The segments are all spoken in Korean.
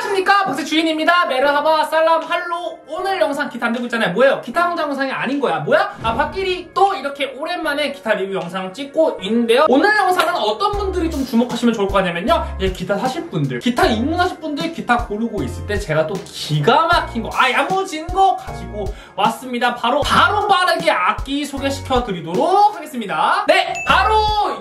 안녕하십니까? 박스 주인입니다. 메르하바 살람 할로. 오늘 영상 기타 안 들고 있잖아요. 뭐예요? 기타 강좌 영상이 아닌 거야. 뭐야? 아 박길이 또 이렇게 오랜만에 기타 리뷰 영상 찍고 있는데요. 오늘 영상은 어떤 분들이 좀 주목하시면 좋을 것 같냐면요. 예, 기타 사실 분들. 기타 입문하실 분들 기타 고르고 있을 때 제가 또 기가 막힌 거아 야무진 거 가지고 왔습니다. 바로 바로 빠르게 악기 소개시켜 드리도록 하겠습니다. 네 바로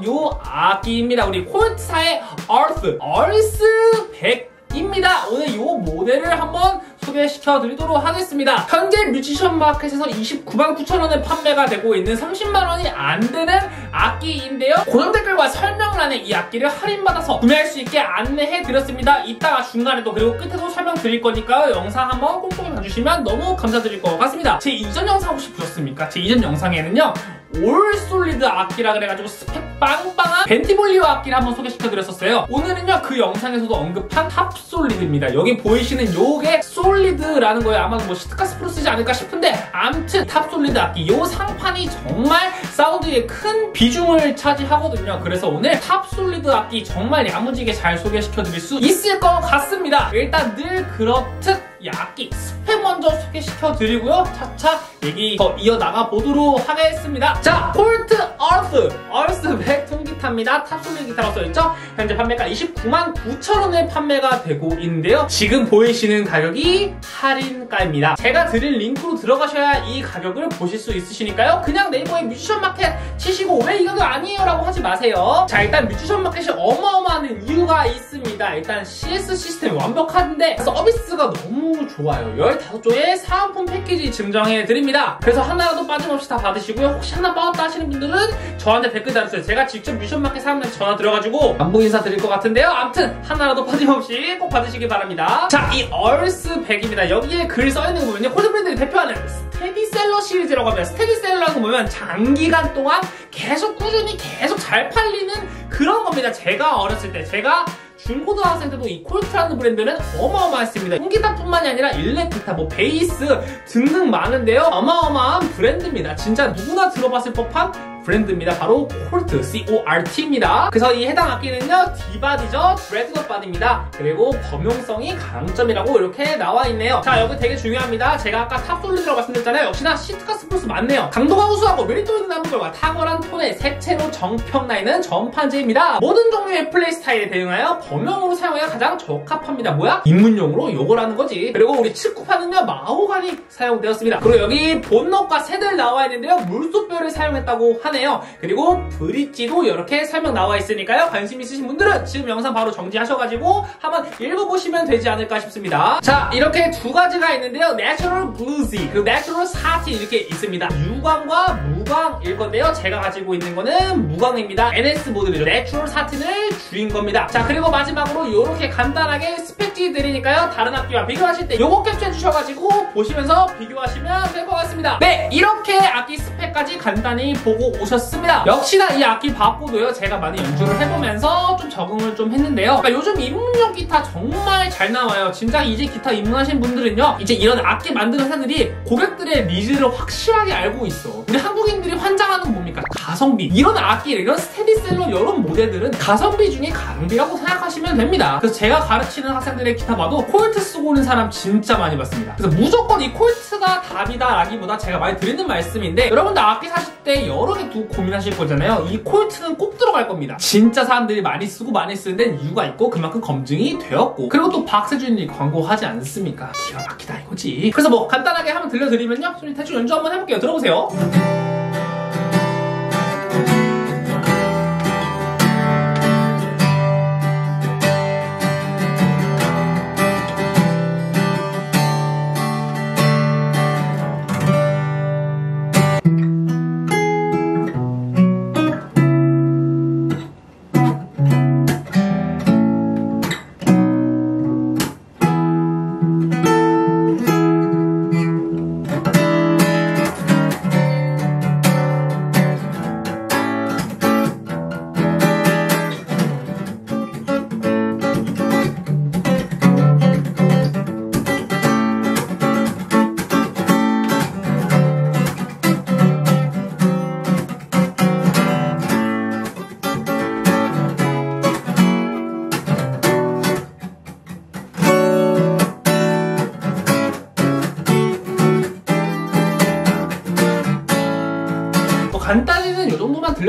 요 악기입니다. 우리 콜트사의 얼스 얼스 100 입니다. 오늘 이 모델을 한번 소개시켜 드리도록 하겠습니다. 현재 뮤지션 마켓에서 29만 9천 원에 판매가 되고 있는 30만 원이 안 되는 악기인데요. 고정 댓글과 설명란에 이 악기를 할인받아서 구매할 수 있게 안내해 드렸습니다. 이따가 중간에도 그리고 끝에도 설명 드릴 거니까요. 영상 한번 꼼꼼히 봐주시면 너무 감사드릴 것 같습니다. 제 이전 영상 혹시 보셨습니까? 제 이전 영상에는요. all solid 악기라 그래가지고 스펙 빵빵한 벤티볼리오 악기를 한번 소개시켜드렸었어요. 오늘은요 그 영상에서도 언급한 top solid입니다. 여기 보이시는 요게 solid라는 거예요. 아마 뭐 Sitka spruce지 않을까 싶은데 암튼 top solid 악기 요 상판이 정말 사운드에 큰 비중을 차지하거든요. 그래서 오늘 top solid 악기 정말 야무지게 잘 소개시켜드릴 수 있을 것 같습니다. 일단 늘 그렇듯 이 악기 스펙 먼저 소개시켜 드리고요. 차차 얘기 더 이어나가 보도록 하겠습니다. 자, 폴트 얼스 얼스 100 통기타입니다. top solid 기타라고 써있죠? 현재 판매가 29만 9천원에 판매가 되고 있는데요. 지금 보이시는 가격이 할인가입니다. 제가 드릴 링크로 들어가셔야 이 가격을 보실 수 있으시니까요. 그냥 네이버에 뮤지션 마켓 치시고 왜 이 가격 아니에요? 라고 하지 마세요. 자, 일단 뮤지션 마켓이 어마어마한 이유가 있습니다. 일단 CS 시스템이 완벽한데 서비스가 너무 좋아요. 15종의 사은품 패키지 증정해 드립니다. 그래서 하나라도 빠짐없이 다 받으시고요. 혹시 하나 빠졌다 하시는 분들은 저한테 댓글 달아주세요. 제가 직접 뮤지션 마켓 사람들한테 전화 들어가지고 안부 인사 드릴 것 같은데요. 아무튼 하나라도 빠짐없이 꼭 받으시기 바랍니다. 자, 이 Earth 100입니다. 여기에 글 써있는 거 보면요. 콜트 브랜드를 대표하는 스테디셀러 시리즈라고 합니다. 스테디셀러라는 거 보면 장기간 동안 계속 꾸준히 계속 잘 팔리는 그런 겁니다. 제가 어렸을 때 제가 중고등학생 때도 이 콜트라는 브랜드는 어마어마했습니다. 통기타뿐만이 아니라 일렉기타, 뭐 베이스 등등 많은데요. 어마어마한 브랜드입니다. 진짜 누구나 들어봤을 법한 브랜드입니다. 바로 콜트, C-O-R-T입니다. 그래서 이 해당 악기는요, D body죠, dreadnought body입니다. 그리고 범용성이 강점이라고 이렇게 나와 있네요. 자, 여기 되게 중요합니다. 제가 아까 top solid라고 말씀드렸잖아요. 역시나 Sitka spruce 맞네요. 강도가 우수하고 메리트 있는 나무들과 탁월한 톤의 색채로 정평나 있는 전판지입니다. 모든 종류의 플레이 스타일에 대응하여 범용으로 사용해야 가장 적합합니다. 뭐야? 입문용으로 요거라는 거지. 그리고 우리 츠쿠파는요, 마호가니 사용되었습니다. 그리고 여기 본넛과 새들 나와 있는데요, 물소뼈를 사용했다고 하네요. 하네요. 그리고 브릿지도 이렇게 설명 나와 있으니까요. 관심 있으신 분들은 지금 영상 바로 정지하셔가지고 한번 읽어보시면 되지 않을까 싶습니다. 자, 이렇게 두 가지가 있는데요. Natural Bluesy, 그리고 Natural Sati 이렇게 있습니다. 유광과 무 광일 건데요. 제가 가지고 있는 거는 무광입니다. NS 모델이죠. Natural Sati를 줄인 겁니다. 자, 그리고 마지막으로 이렇게 간단하게 스펙지 드리니까요. 다른 악기와 비교하실 때 요거 캡처해 주셔가지고 보시면서 비교하시면 될 것 같습니다. 네, 이렇게 악기 스펙까지 간단히 보고 오셨습니다. 역시나 이 악기 바꾸도요. 제가 많이 연주를 해보면서 좀 적응을 좀 했는데요. 그러니까 요즘 입문용 기타 정말 잘 나와요. 진짜 이제 기타 입문하신 분들은요. 이제 이런 악기 만드는 회사들이 고객들의 needs를 확실하게 알고 있어. 우리 한국인 들이 환장하는 뭡니까? 가성비. 이런 악기, 이런 스테디셀러 이런 모델들은 가성비 중에 가성비라고 생각하시면 됩니다. 그래서 제가 가르치는 학생들의 기타 봐도 콜트 쓰고 오는 사람 진짜 많이 봤습니다. 그래서 무조건 이 콜트가 답이다 라기보다 제가 많이 드리는 말씀인데 여러분들 악기 사실 때 여러 개 두고 고민하실 거잖아요. 이 콜트는 꼭 들어갈 겁니다. 진짜 사람들이 많이 쓰고 많이 쓰는 데는 이유가 있고 그만큼 검증이 되었고 그리고 또 박세준이 광고하지 않습니까? 기가 막히다 이거지. 그래서 뭐 간단하게 한번 들려드리면요. 대충 연주 한번 해볼게요. 들어보세요.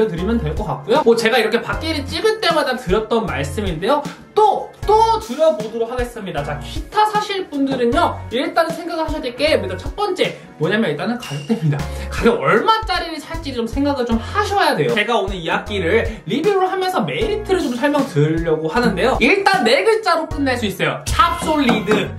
들려드리면 될 것 같고요. 뭐 제가 이렇게 박기리 찍을 때마다 드렸던 말씀인데요. 또, 또 드려보도록 하겠습니다. 자, 기타 사실 분들은요, 일단 생각을 하셔야 될 게, 일단 첫 번째, 뭐냐면 일단은 가격대입니다. 가격 얼마짜리를 살지 좀 생각을 좀 하셔야 돼요. 제가 오늘 이 악기를 리뷰를 하면서 메리트를 좀 설명드리려고 하는데요. 일단 네 글자로 끝낼 수 있어요. top solid.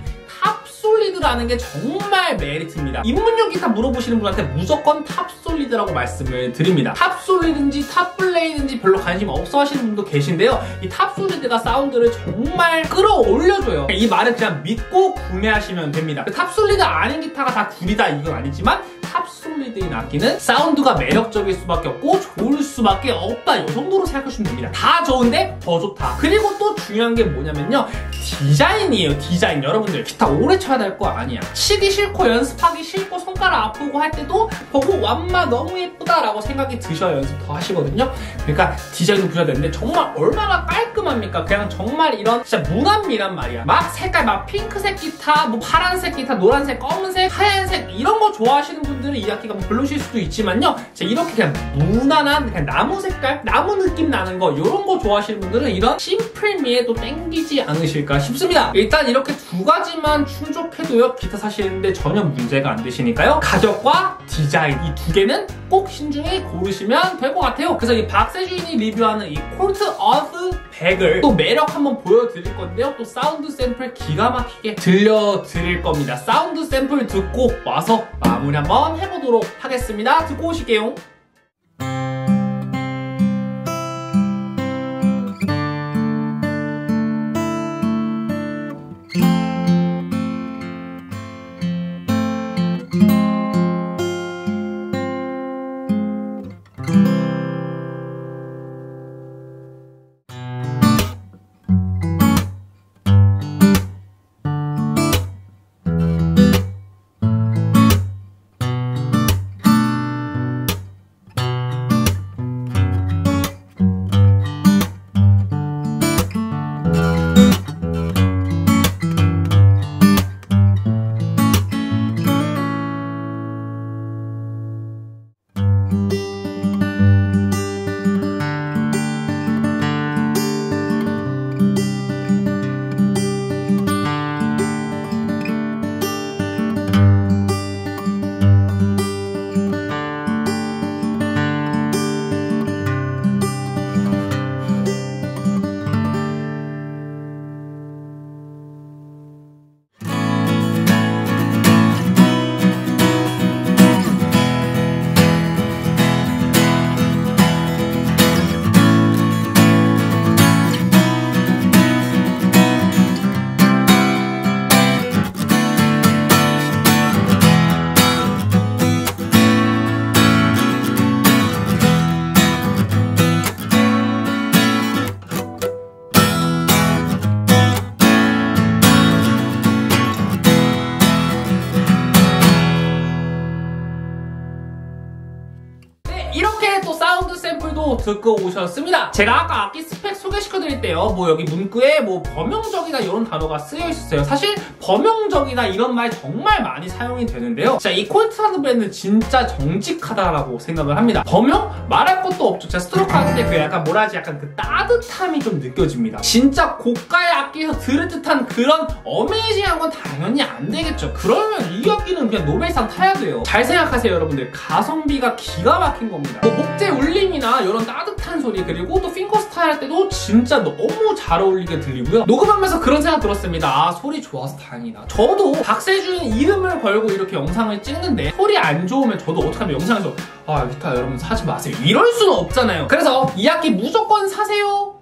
Top solid라는 게 정말 메리트입니다. 입문용 기타 물어보시는 분한테 무조건 top solid라고 말씀을 드립니다. top solid인지 탑블레이드인지 별로 관심 없어 하시는 분도 계신데요. 이 top solid가 사운드를 정말 끌어올려줘요. 이 말은 그냥 믿고 구매하시면 됩니다. top solid 아닌 기타가 다 구리다 이건 아니지만 top solid인 악기는 사운드가 매력적일 수밖에 없고 좋을 수밖에 없다 이 정도로 생각하시면 됩니다. 다 좋은데 더 좋다. 그리고 또 중요한 게 뭐냐면요. 디자인이에요. 디자인. 여러분들 기타 오래 쳐야 될 거 아니야. 치기 싫고 연습하기 싫고 손가락 아프고 할 때도 보고 왐마 너무 예쁘다라고 생각이 드셔야 연습 더 하시거든요. 그러니까 디자인도 보셔야 되는데 정말 얼마나 깔끔합니까? 그냥 정말 이런 진짜 무난미란 말이야. 막 색깔 막 핑크색 기타, 뭐 파란색 기타, 노란색, 검은색, 하얀색 이런 거 좋아하시는 분들 은 이 악기가 뭐 별로실 수도 있지만요. 이렇게 그냥 무난한 그냥 나무 색깔, 나무 느낌 나는 거 이런 거 좋아하시는 분들은 이런 심플미에도 땡기지 않으실까 싶습니다. 일단 이렇게 두 가지만 충족해도요. 기타 사시는데 전혀 문제가 안 되시니까요. 가격과 디자인 이 두 개는 꼭 신중히 고르시면 될 것 같아요. 그래서 이 박세준이 리뷰하는 이 콜트 Earth 100을 또 매력 한번 보여드릴 건데요. 또 사운드 샘플 기가 막히게 들려드릴 겁니다. 사운드 샘플 듣고 와서 마무리 한번 해보도록 하겠습니다. 듣고 오실게요. 듣고 오셨습니다. 제가 아까 악기 스펙 소개시켜드릴 때요. 뭐 여기 문구에 뭐 범용적이다 이런 단어가 쓰여 있었어요. 사실 범용적이다 이런 말 정말 많이 사용이 되는데요. 자, 이 콜트 Earth 100 진짜 정직하다라고 생각을 합니다. 범용? 말할 것도 없죠. 제가 스트로크 하는데 그 약간 뭐라 하지 약간 그 따뜻함이 좀 느껴집니다. 진짜 고가의 악기에서 들을 듯한 그런 amazing한 건 당연히 안 되겠죠. 그러면 이 악기는 그냥 노벨상 타야 돼요. 잘 생각하세요, 여러분들. 가성비가 기가 막힌 겁니다. 뭐 목재 울림이나 이런 따뜻한 소리 그리고 또 fingerstyle 할 때도 진짜 너무 잘 어울리게 들리고요. 녹음하면서 그런 생각 들었습니다. 아 소리 좋아서 다행이다. 저도 박세준 이름을 걸고 이렇게 영상을 찍는데 소리 안 좋으면 저도 어떡하면 영상에서 아 기타 여러분 사지 마세요. 이럴 수는 없잖아요. 그래서 이 악기 무조건 사세요.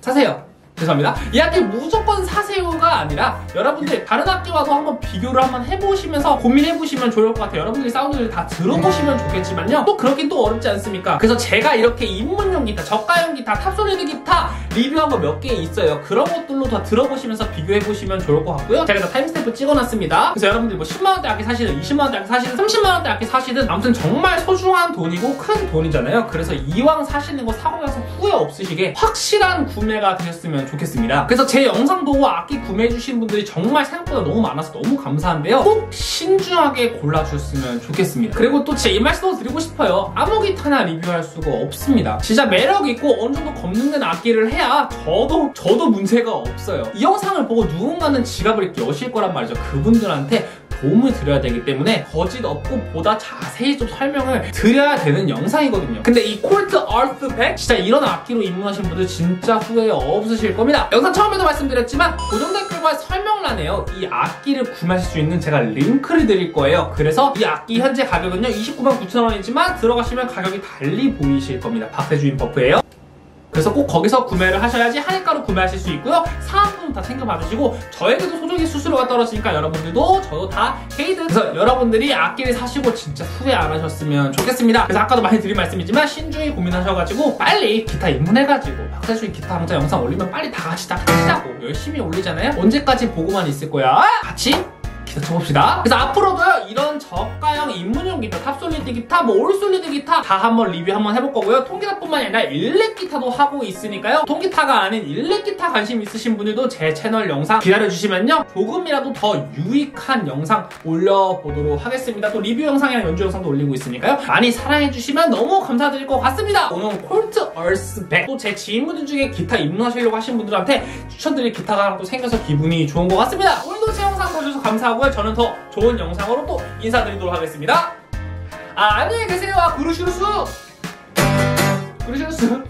사세요. 죄송합니다. 이 악기 무조건 사세요가 아니라 여러분들 다른 악기와도 한번 비교를 한번 해보시면서 고민해보시면 좋을 것 같아요. 여러분들이 사운드를 다 들어보시면 좋겠지만요. 또 그렇긴 또 어렵지 않습니까? 그래서 제가 이렇게 입문용 기타, 저가용 기타, top solid 기타 리뷰한 거 몇 개 있어요. 그런 것들로 다 들어보시면서 비교해보시면 좋을 것 같고요. 제가 다 timestamp 찍어놨습니다. 그래서 여러분들 뭐 10만원대 악기 사시든 20만원대 악기 사시든 30만원대 악기 사시든 아무튼 정말 소중한 돈이고 큰 돈이잖아요. 그래서 이왕 사시는 거 사고 나서 후회 없으시게 확실한 구매가 되셨으면 좋겠습니다. 좋겠습니다. 그래서 제 영상도 악기 구매해주신 분들이 정말 생각보다 너무 많아서 너무 감사한데요. 꼭 신중하게 골라주셨으면 좋겠습니다. 그리고 또 제 이 말씀도 드리고 싶어요. 아무 기타나 리뷰할 수가 없습니다. 진짜 매력 있고 어느 정도 검증된 악기를 해야 저도 저도 문제가 없어요. 이 영상을 보고 누군가는 지갑을 여실 거란 말이죠. 그분들한테 도움을 드려야 되기 때문에 거짓 없고 보다 자세히 좀 설명을 드려야 되는 영상이거든요. 근데 이 콜트 얼스백 진짜 이런 악기로 입문하신 분들 진짜 후회 없으실 겁니다. 영상 처음에도 말씀드렸지만 고정 댓글과 설명란에요. 이 악기를 구매하실 수 있는 제가 링크를 드릴 거예요. 그래서 이 악기 현재 가격은요 29만 9천 원이지만 들어가시면 가격이 달리 보이실 겁니다. 박세주인 버프예요. 그래서 꼭 거기서 구매를 하셔야지 할인가로 구매하실 수 있고요. 사은품 다 챙겨 봐주시고 저에게도 소정의 수수료가 떨어지니까 여러분들도 저도 다 이득 그래서 여러분들이 악기를 사시고 진짜 후회 안 하셨으면 좋겠습니다. 그래서 아까도 많이 드린 말씀이지만 신중히 고민하셔가지고 빨리 기타 입문해가지고 박세준의 기타 강좌 영상 올리면 빨리 다 같이 다 하시자고 열심히 올리잖아요. 언제까지 보고만 있을 거야? 같이 기타 쳐봅시다. 그래서 앞으로도요, 이런 저가형 입문용 기타, top solid 기타, 뭐 all solid 기타 다 한번 리뷰 한번 해볼 거고요. 통기타뿐만 아니라 일렉 기타도 하고 있으니까요. 통기타가 아닌 일렉 기타 관심 있으신 분들도 제 채널 영상 기다려주시면요. 조금이라도 더 유익한 영상 올려보도록 하겠습니다. 또 리뷰 영상이랑 연주 영상도 올리고 있으니까요. 많이 사랑해주시면 너무 감사드릴 것 같습니다. 오늘 콜트 얼스 백. 또 제 지인분들 중에 기타 입문하시려고 하신 분들한테 추천드릴 기타가 또 생겨서 기분이 좋은 것 같습니다. 오늘도 제 영상 봐주셔서 감사하고 요. 저는 더 좋은 영상으로 또 인사드리도록 하겠습니다. 아, 안녕히 계세요. 아, 구루슈루스! 구루슈루스!